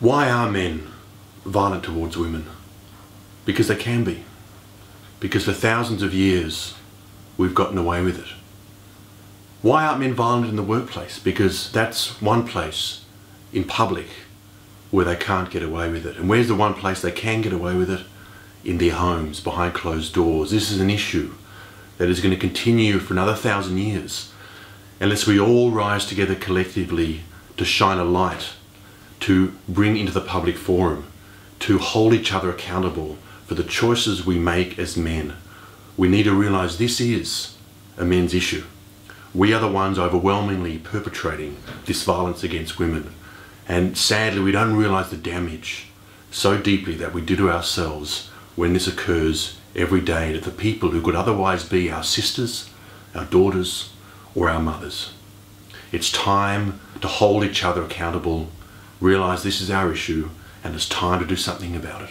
Why are men violent towards women? Because they can be. Because for thousands of years we've gotten away with it. Why aren't men violent in the workplace? Because that's one place in public where they can't get away with it. And where's the one place they can get away with it? In their homes, behind closed doors. This is an issue that is going to continue for another thousand years unless we all rise together collectively to shine a light, to bring into the public forum, to hold each other accountable for the choices we make as men. We need to realize this is a men's issue. We are the ones overwhelmingly perpetrating this violence against women. And sadly, we don't realize the damage so deeply that we do to ourselves when this occurs every day to the people who could otherwise be our sisters, our daughters, or our mothers. It's time to hold each other accountable, realize this is our issue, and it's time to do something about it.